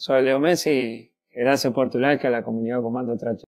Soy Leo Messi, gracias por tu like a la comunidad Comando Trache.